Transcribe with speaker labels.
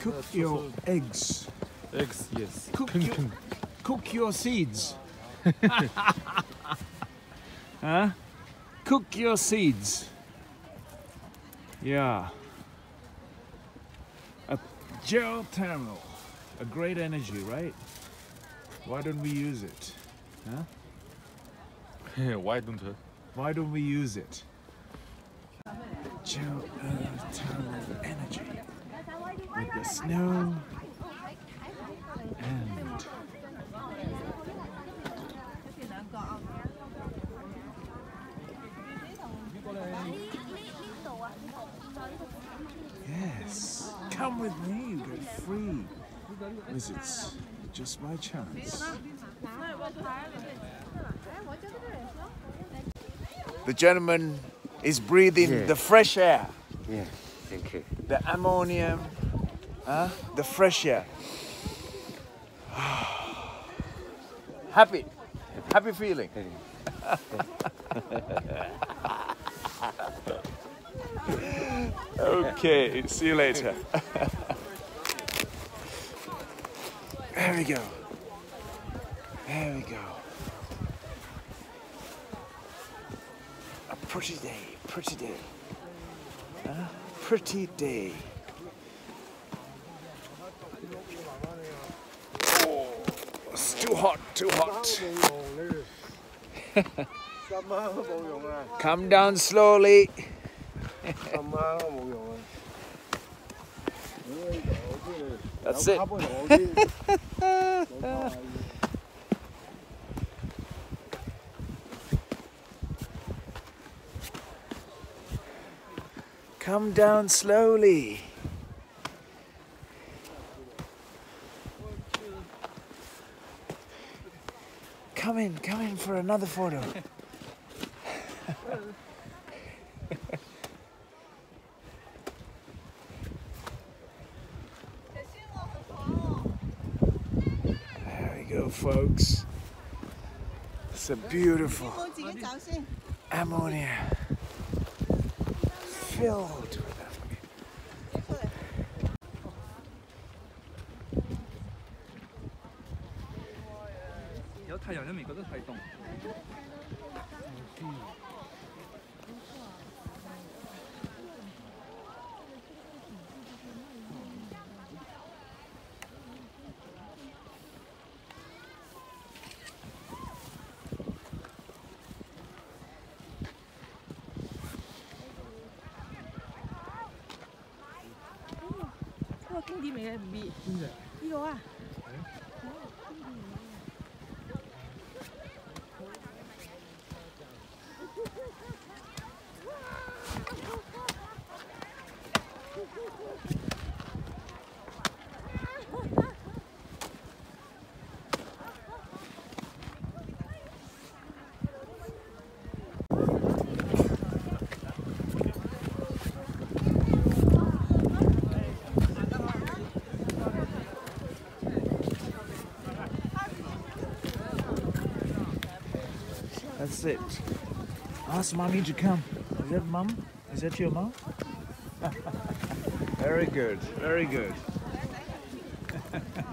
Speaker 1: Cook your eggs.
Speaker 2: Eggs, yes.
Speaker 1: Cook your, cook your seeds. huh? Cook your seeds. Yeah. A geothermal. A great energy, right? Why don't we use it? Huh?
Speaker 2: Why don't I?
Speaker 1: Why don't we use it? Geothermal uh, energy. With the snow and Yes. Come with me, you get free visits. Just my chance. The gentleman is breathing
Speaker 3: Yeah.
Speaker 1: the fresh air,
Speaker 3: Yeah, thank you.
Speaker 1: the ammonium, huh? the fresh air. Happy, happy feeling. okay, see you later. there we go. There we go. pretty day, pretty day. Uh, pretty day. Oh, it's too hot, too hot. Come down slowly. That's it. Come down slowly. Come in, come in for another photo. there we go, folks. It's a beautiful ammonia.
Speaker 4: 有太阳，有味，觉得太
Speaker 5: 冻。không đi 킹디메 미 이거 와 Thank you.
Speaker 1: That's it. Ask mommy to come. Is that mom? Is that your mom? very good, very good.